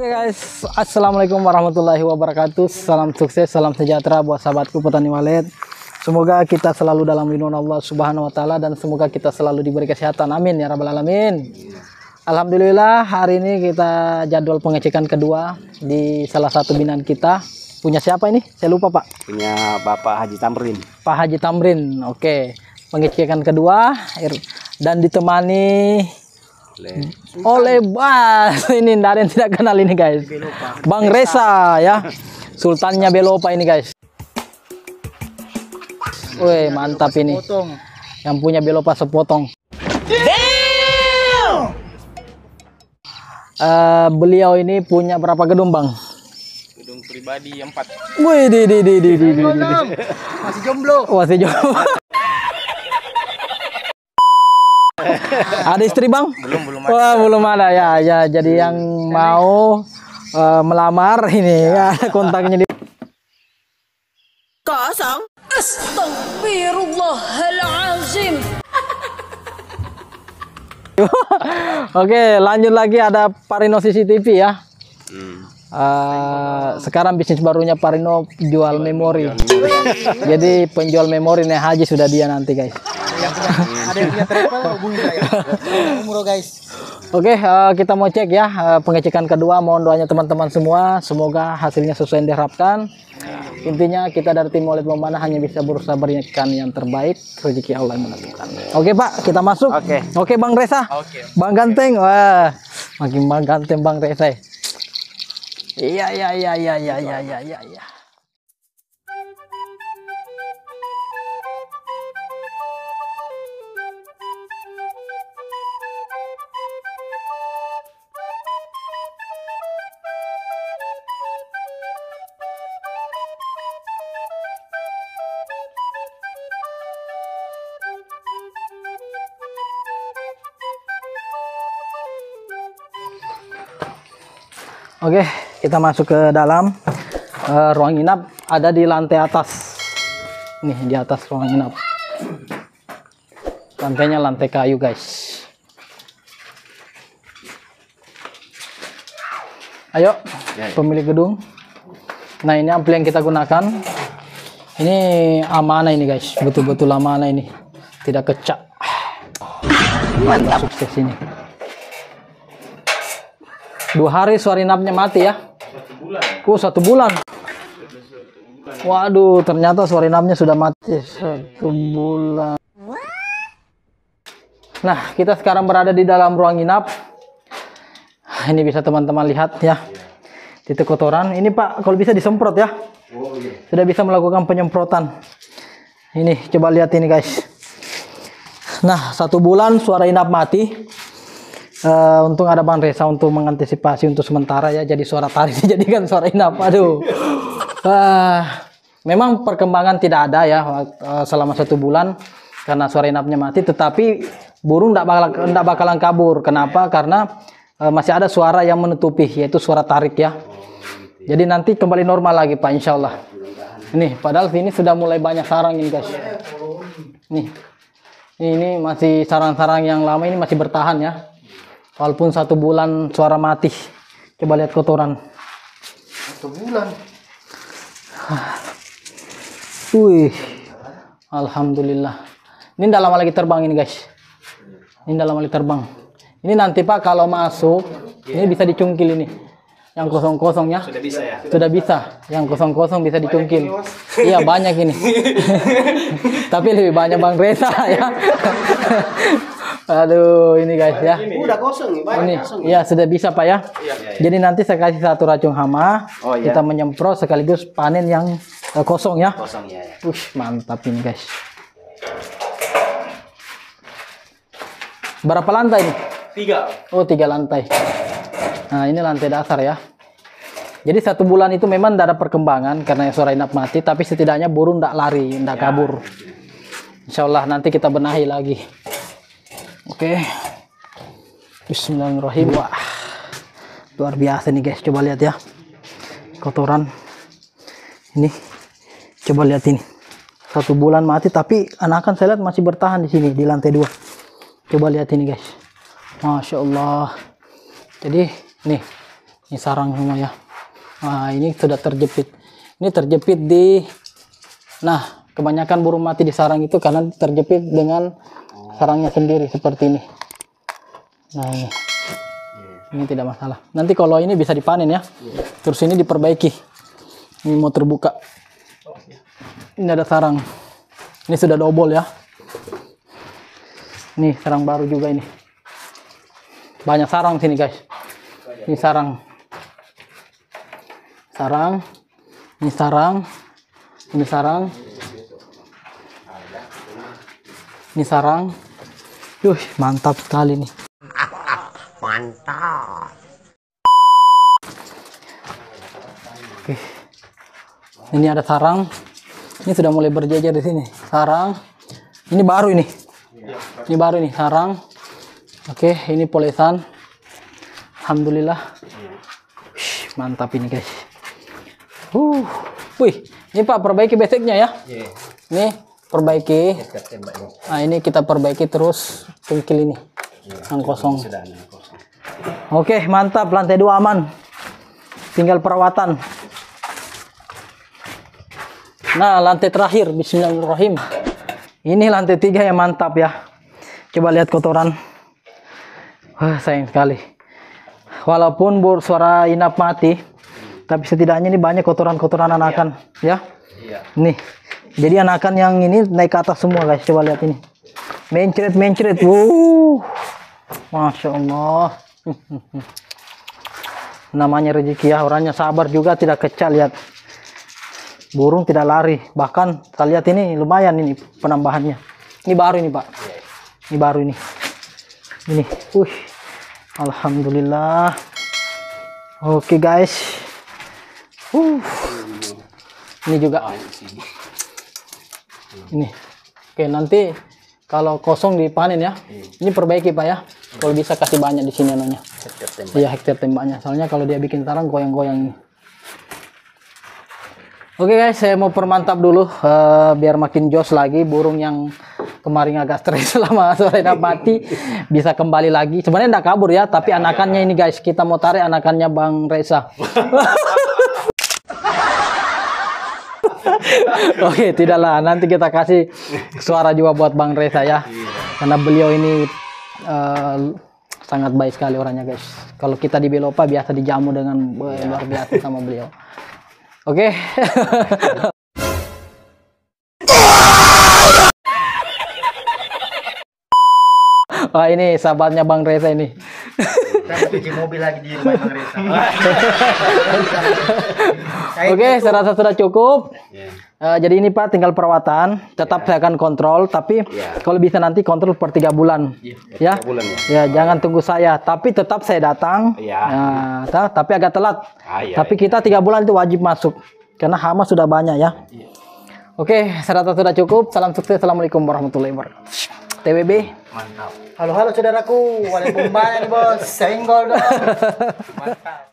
Oke guys, assalamualaikum warahmatullahi wabarakatuh. Salam sukses, salam sejahtera buat sahabatku petani walet. Semoga kita selalu dalam lindungan Allah Subhanahu wa taala dan semoga kita selalu diberi kesehatan. Amin ya rabbal alamin. Alhamdulillah hari ini kita jadwal pengecekan kedua di salah satu binaan kita. Punya siapa ini? Saya lupa, Pak. punya Bapak Haji Tamrin. Pak Haji Tamrin. Oke. Pengecekan kedua ir- dan ditemani Oleh oleh Bas ini nggak ada yang tidak kenal ini guys Bang Reza ya Sultannya Belopa ini guys Wih mantap ini yang punya Belopa sepotong Eh, beliau ini punya berapa gedung bang? gedung pribadi empat. Wih di di di di di di, di. Masih jomblo. Masih jauh. Ada istri bang? Belum belum Wah belum ada. Ya ya jadi yang mau eh, melamar ini ya. kontaknya di kosong. Astagfirullahalazim Oke lanjut lagi ada Parino CCTV ya. Hmm. Eh, sekarang bisnis barunya Parino jual memori. Jadi penjual memori nih Haji sudah dia nanti guys ada yang punya travel hubungi saya umroh guys Oke, eh, kita mau cek ya eh, pengecekan kedua. Mohon doanya teman-teman semua. Semoga hasilnya sesuai yang diharapkan. Intinya kita dari tim Walid Memana hanya bisa berusaha berikan yang terbaik. Rezeki Allah yang menentukan. Oke Pak, kita masuk. Oke. Oke Bang Reza. Oke. Bang Ganteng. Wah, makin bang ganteng Bang Reza. Iya iya iya iya iya iya iya iya. Oke, kita masuk ke dalam Eh, ruang inap ada di lantai atas. Nih di atas ruang inap. Lantainya lantai kayu, guys. Ayo, pemilik gedung. Nah, ini ampli yang kita gunakan. Ini amanah ini, guys. Betul-betul amanah ini. Tidak kecak. Mantap. Sukses ini. Dua hari suara inapnya mati ya. Satu bulan. Oh, satu bulan. Waduh, ternyata suara inapnya sudah mati satu bulan. Nah, kita sekarang berada di dalam ruang inap. Ini bisa teman-teman lihat ya. Titik kotoran. Ini Pak, kalau bisa disemprot ya. Sudah bisa melakukan penyemprotan. Ini, coba lihat ini guys. Nah, satu bulan suara inap mati. Eh, untung ada Bang Reza untuk mengantisipasi untuk sementara ya. Jadi suara tarik dijadikan suara inap. Aduh. Ah, memang perkembangan tidak ada ya eh, selama satu bulan karena suara inapnya mati. Tetapi burung tidak bakal bakalan kabur. Kenapa? Karena eh, masih ada suara yang menutupi yaitu suara tarik ya. Jadi nanti kembali normal lagi Pak Insya Allah. Ini padahal sini sudah mulai banyak sarang ini guys. Nih. Ini masih sarang-sarang yang lama ini masih bertahan ya. Walaupun satu bulan suara mati. Coba lihat kotoran. satu bulan Wih. Alhamdulillah. Ini tidak lama lagi terbang ini guys. Ini tidak lama lagi terbang. Ini nanti Pak kalau masuk ini bisa dicungkil ini. Yang kosong-kosong ya. Sudah bisa ya. Sudah bisa. Yang kosong-kosong bisa dicungkil. Iya banyak ini. Tapi lebih banyak Bang Reza ya. Aduh ini guys ya. udah kosong nih banyak Ini, kosong ya sudah bisa Pak ya. Jadi nanti saya kasih satu racun hama, Oh, iya. kita menyemprot sekaligus panen yang eh, kosong ya. Kosong ya. ya. Wih, mantap ini guys. Berapa lantai nih? Tiga. Oh, tiga lantai. Nah, ini lantai dasar ya. Jadi satu bulan itu memang tidak ada perkembangan karena suara inap mati, tapi setidaknya burung tidak lari, tidak kabur. Insya Allah nanti kita benahi lagi. Oke. Bismillahirrahmanirrahim. Wah, luar biasa nih guys. Coba lihat ya. Kotoran. Ini. Coba lihat ini. Satu bulan mati, tapi anakan saya lihat masih bertahan di sini di lantai dua. Coba lihat ini guys. Masya Allah. Jadi nih Ini sarang semua ya. Nah, ini sudah terjepit. Ini terjepit di Nah, kebanyakan burung mati di sarang itu karena terjepit dengan sarangnya sendiri seperti ini. Nah, ini. Ini tidak masalah. Nanti kalau ini bisa dipanen ya. Terus ini diperbaiki. Ini mau terbuka. Ini ada sarang. Ini sudah double ya. Ini sarang baru juga ini. Banyak sarang sini guys. Ini sarang. Sarang. Ini sarang. Ini sarang. Ini sarang. Yuh, mantap sekali nih. Oke. Ini ada sarang. Ini sudah mulai berjejer di sini. Sarang. Ini baru ini. Ini baru ini sarang. Oke, ini polesan. Alhamdulillah. Wih, mantap ini guys. Uh, wih, ini Pak perbaiki basicnya ya. Ini perbaiki. Nah ini kita perbaiki terus tungkil ini yang kosong. Oke, mantap lantai dua aman. Tinggal perawatan. Nah, lantai terakhir bismillahirrahmanirrahim. Ini lantai tiga yang mantap ya. Coba lihat kotoran. Wah, sayang sekali. Walaupun suara inap mati, tapi setidaknya ini banyak kotoran-kotoran anakan ya. Nih. Jadi anakan yang ini naik ke atas semua guys. Coba lihat ini. Mencret mencret. Wuh. Masya Allah. Namanya rezeki ya. Orangnya sabar juga tidak kecil lihat. Burung tidak lari. Bahkan kita lihat ini lumayan ini penambahannya. Ini baru ini pak. Ini baru ini. Ini. Wih. Alhamdulillah. Oke guys. Uh. Ini juga. Ini. Oke, nanti kalau kosong dipanen ya. Ini perbaiki Pak ya. Kalau bisa kasih banyak di sini anunya. Iya, hektar tembaknya. Soalnya kalau dia bikin sarang goyang-goyang ini. Oke guys, saya mau permantap dulu eh, biar makin jos lagi burung yang kemarin agak stres selama sore dan mati bisa kembali lagi. Sebenarnya enggak kabur ya, tapi anakannya ini guys, kita mau tarik anakannya Bang Reza. Oke, tidaklah. Nanti kita kasih suara juga buat Bang Reza ya. Karena beliau ini eh, sangat baik sekali orangnya guys. Kalau kita di Belopa biasa dijamu dengan eh, luar biasa sama beliau. Oke. Wah ini sahabatnya Bang Reza ini. Cuci mobil lagi di rumah Bang Reza. Oke, saya rasa sudah cukup. Eh, jadi ini Pak tinggal perawatan. Tetap saya akan kontrol, tapi kalau bisa nanti kontrol per tiga bulan. ya. bulan Ya, jangan tunggu saya. Tapi tetap saya datang. Iya. Nah, ta- tapi agak telat. Ah, iya, tapi kita tiga bulan itu wajib masuk. Karena hama sudah banyak ya. Oke, saya rasa sudah cukup. Salam sukses. Assalamualaikum warahmatullahi wabarakatuh. TWB. Halo halo saudaraku, walaupun banyak nih bos, senggol dong. Mantap.